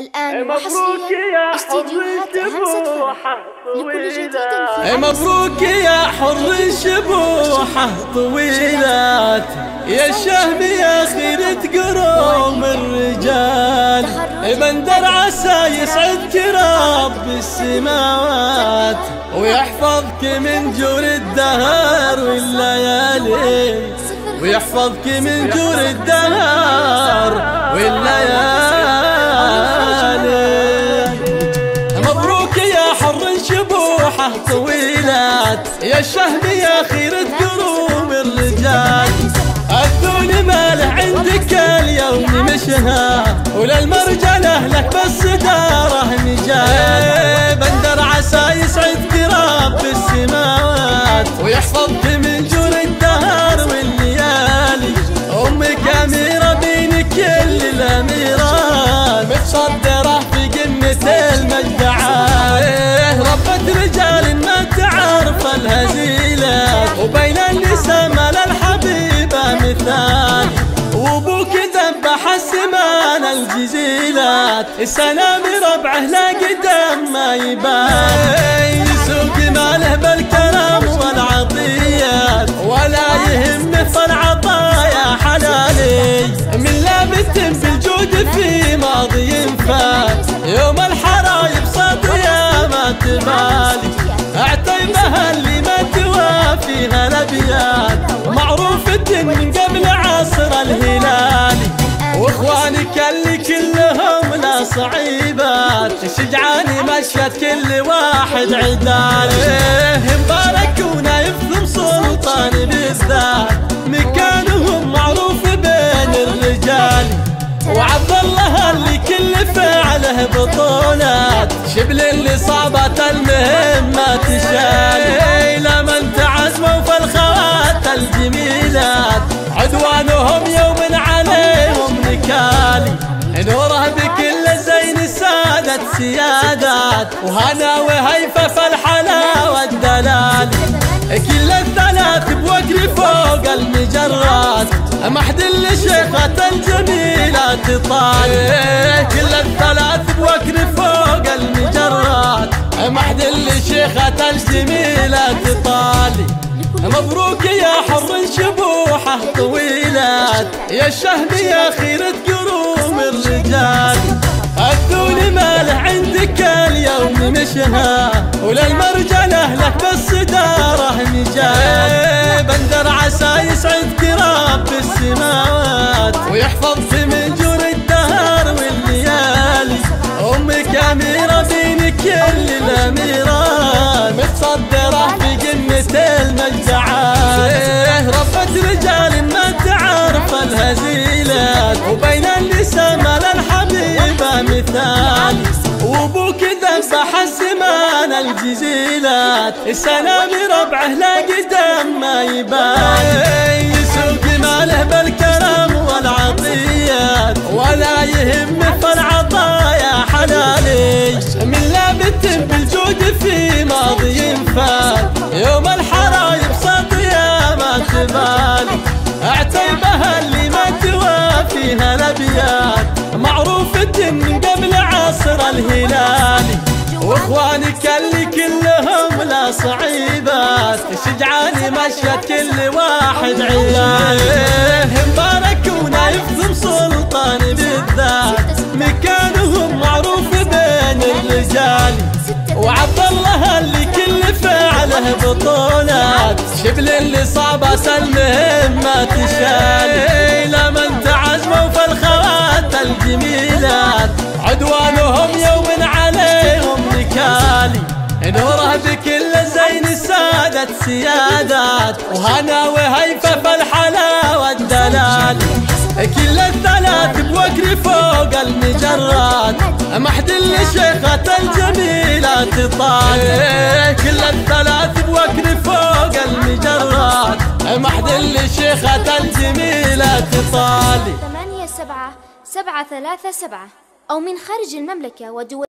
الآن وحصريا استديوهات همسة فرح لكل جديد في مبروك يا حر شبوحة طويلات يا الشهم يا خيرة قروم الرجال. بندر عسى يسعدك رب السماوات ويحفظك من جور الدهر والليالي. ويحفظك من جور الدهر يا الشهم يا خيرة قروم الرجال. الدون ماله عندك اليوم مشها وللمرجلة لك بس داره نجاة. بندر عسى يسعدك رب السماوات ويحفظك ذبح السمان الجزيلات السلام ربعه لا قدام ما يبان. يسوق ماله بالكرم والعطيات. ولا يهمه فالعطايا حلالي. من لابت بالجود في ماضي فات. يوم الحرايب صديا ما تبالي اعتيبها اللي ما توافيها الأبيات. صعيبات شجعاني مشيت كل واحد عدالي مبارك ونايف سلطان بالذات. مكانهم معروف بين الرجال. وعبد الله اللي كل فعله بطولات. شبل اللي صابت المهمة تشال. لمن تعزموا في الخوات الجميلات. عدوانهم يوم عليهم نكالي سيادات وهنا وهيفة في الحلاوة الدلال كل الثلاث بوكر فوق المجرات محد الشيخة الجميلة تطال. كل الثلاث بوكر فوق المجرات محد الشيخة الجميلة تطالي مبروك يا حر شبوحة طويلات يا الشهم يا خيرة قروم الرجال. عندك اليوم مشها وللمرجلة لك بس ذبح السمان الجزيلات السلام ربعه لا قدام ما يبان. يسوق ماله بالكرم شجعاني مشيت كل واحد عيال مبارك ونايف سلطان بالذات. مكانهم معروف بين الرجال. وعبد الله اللي كل فعله بطولات. شبل اللي صابت المهمة تشال. لمن تعزموا في الخوات الجميلات عدوانهم يوم عليهم نكالي نوره زين سادة سيادات وهنا وهيفة في الحلاوة الدلال كل الثلاث بوكر فوق المجرات. محد الشيخة الجميلة تطال كل الثلاث بوكر فوق المجرات. محد الشيخة الجميلة تطالي ثمانية سبعة سبعة ثلاثة سبعة. أو من خارج المملكة ودول